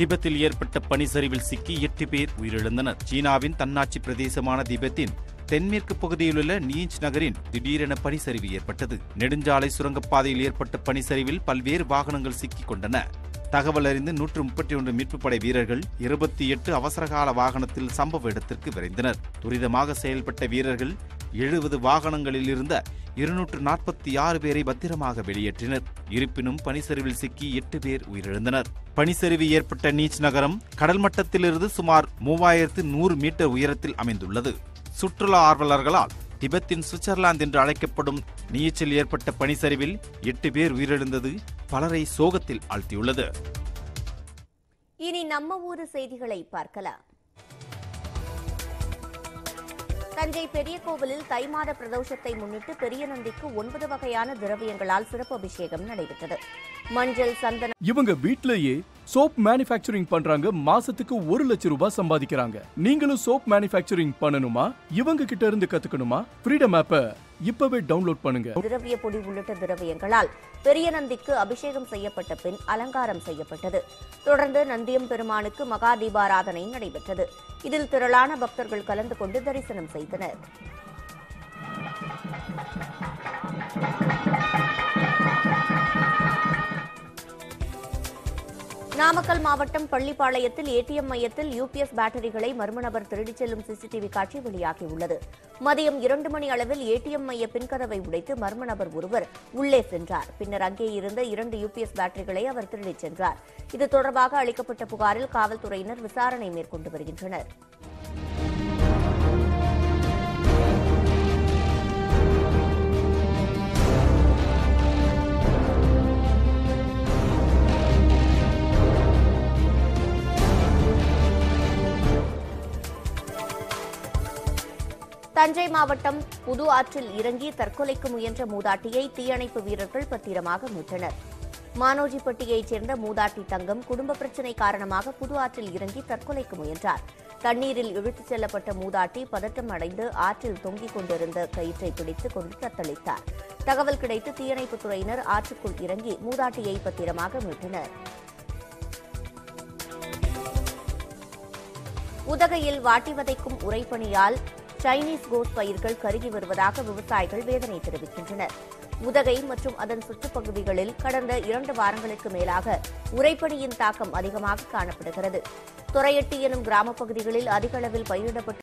திபெத்தில் ஏற்பட்ட பனிச்சரிவில் சிக்கி எட்டு பேர் உயிரிழந்தனர். சீனாவின் தன்னாட்சி பிரதேசமான திபெத்தின் தென்மேற்கு பகுதியிலுள்ள நீஞ்ச் நகரின் திடீரென பனிச்சரிவு ஏற்பட்டது. நெடுஞ்சாலை சுரங்கப்பாதையில் ஏற்பட்ட பனிச்சரிவில் பல்வேறு வாகனங்கள் சிக்கிக் கொண்டன. தகவல் அறிந்து நூற்று முப்பத்தி ஒன்று மீட்புப் படை வீரர்கள் இருபத்தி எட்டு அவசரகால வாகனத்தில் சம்பவ இடத்திற்கு விரைந்தனர். துரிதமாக செயல்பட்ட வீரர்கள் எழுபது வாகனங்களில் இருந்த இருநூற்று நாற்பத்தி ஆறு பேரை பத்திரமாக வெளியேற்றினர். இருப்பினும் பனிச்சரிவில் சிக்கி எட்டு பேர் உயிரிழந்தனர். பனிச்சரிவு ஏற்பட்ட நீச் நகரம் கடல் மட்டத்திலிருந்து சுமார் மூவாயிரத்து நூறு மீட்டர் உயரத்தில் அமைந்துள்ளது. சுற்றுலா ஆர்வலர்களால் திபெத்தின் சுவிட்சர்லாந்து என்று அழைக்கப்படும் நீச்சல் ஏற்பட்ட பனிச்சரிவில் எட்டு பேர் உயிரிழந்தது பலரை சோகத்தில் ஆழ்த்தியுள்ளது. இனி நம்ம ஊரு செய்திகளை பார்க்கலாம். தஞ்சை பெரிய கோவிலில் தைமாத பிரதோஷத்தை முன்னிட்டு பெரிய நந்திக்கு ஒன்பது வகையான திரவியங்களால் சிறப்பு அபிஷேகம் நடைபெற்றது. மஞ்சள் சந்தன இவங்க வீட்லயே சோப் மேனுஃபேக்சரிங் பண்றாங்க மாசத்துக்கு ஒரு லட்சம் ரூபாய் சம்பாதிக்கிறாங்க. நீங்களும் சோப் மேனுஃபேக்சரிங் பண்ணணுமா? இவங்க கிட்ட இருந்து கத்துக்கணுமா? ஃப்ரீடம் ஆப்ப இப்பவே டவுன்லோட் பண்ணுங்க. திரவிய பொடி உள்ளிட்ட திரவியங்களால் பெரிய நந்திக்கு அபிஷேகம் செய்யப்பட்ட பின் அலங்காரம் செய்யப்பட்டது. தொடர்ந்து நந்தியம் பெருமானுக்கு மகா தீபாராதனை நடைபெற்றது. இதில் திரளான பக்தர்கள் கலந்து கொண்டு தரிசனம் செய்தனர். நாமக்கல் மாவட்டம் பள்ளிப்பாளையத்தில் ஏடிஎம் மையத்தில் யூபிஎஸ் பேட்டரிகளை மர்ம நபர் திருடிச் செல்லும் சிசிடிவி காட்சி வெளியாகியுள்ளது. மதியம் இரண்டு மணி அளவில் ஏடிஎம் மைய பின்கதவை உடைத்து மர்ம நபர் ஒருவர் உள்ளே சென்றார். பின்னர் அங்கே இருந்த இரண்டு யூபிஎஸ் பேட்டரிகளை அவர் திருடிச் சென்றார். இது தொடர்பாக அளிக்கப்பட்ட புகாரில் காவல்துறையினர் விசாரணை மேற்கொண்டு வருகின்றனர். தஞ்சை மாவட்டம் புது ஆற்றில் இறங்கி தற்கொலைக்கு முயன்ற மூதாட்டியை தீயணைப்பு வீரர்கள் பத்திரமாக மீட்டனர். மானோஜிப்பட்டியைச் சேர்ந்த மூதாட்டி தங்கம் குடும்ப பிரச்சினை காரணமாக புது ஆற்றில் இறங்கி தற்கொலைக்கு முயன்றார். தண்ணீரில் இழுத்துச் செல்லப்பட்ட மூதாட்டி பதட்டம் அடைந்து ஆற்றில் தொங்கிக் கொண்டிருந்த கயிற்றை பிடித்துக் கொண்டு தத்தளித்தார். தகவல் கிடைத்து தீயணைப்புத் துறையினர் ஆற்றுக்குள் இறங்கி மூதாட்டியை பத்திரமாக மீட்டனர். உதகையில் வாட்டி வதைக்கும் உரைப்பணியால் சைனீஸ் கோஸ் பயிர்கள் கருகி வருவதாக விவசாயிகள் வேதனை தெரிவிக்கின்றனர். உதகை மற்றும் அதன் சுற்றுப்பகுதிகளில் கடந்த இரண்டு வாரங்களுக்கு மேலாக உறைபனியின் தாக்கம் அதிகமாக காணப்படுகிறது. துறையட்டி எனும் கிராமப் பகுதிகளில் அதிக அளவில் பயிரிடப்பட்டு